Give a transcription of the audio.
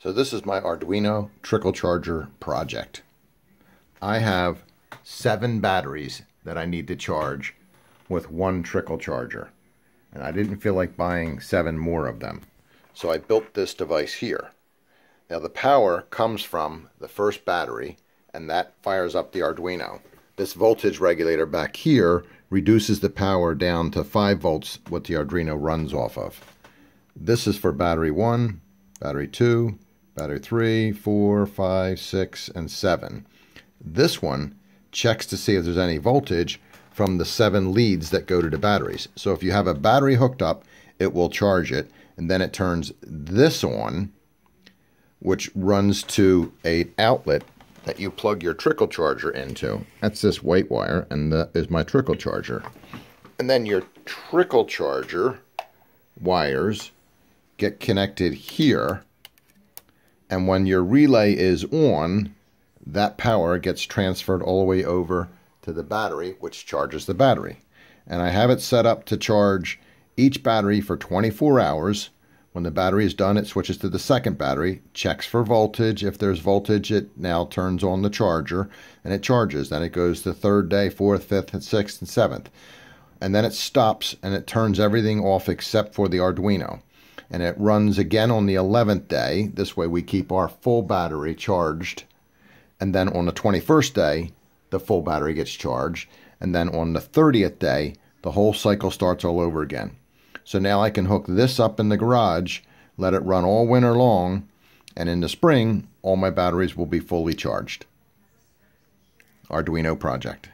So this is my Arduino trickle charger project. I have seven batteries that I need to charge with one trickle charger. And I didn't feel like buying seven more of them. So I built this device here. Now the power comes from the first battery and that fires up the Arduino. This voltage regulator back here reduces the power down to 5 volts what the Arduino runs off of. This is for battery 1, battery 2, battery 3, 4, 5, 6, and 7. This one checks to see if there's any voltage from the seven leads that go to the batteries. So if you have a battery hooked up, it will charge it, and then it turns this on, which runs to a outlet that you plug your trickle charger into. That's this white wire, and that is my trickle charger. And then your trickle charger wires get connected here and when your relay is on, that power gets transferred all the way over to the battery, which charges the battery. And I have it set up to charge each battery for 24 hours. When the battery is done, it switches to the second battery, checks for voltage. If there's voltage, it now turns on the charger and it charges. Then it goes to third day, fourth, fifth, and sixth, and seventh. And then it stops and it turns everything off except for the Arduino and it runs again on the 11th day. This way we keep our full battery charged. And then on the 21st day, the full battery gets charged. And then on the 30th day, the whole cycle starts all over again. So now I can hook this up in the garage, let it run all winter long, and in the spring, all my batteries will be fully charged. Arduino project.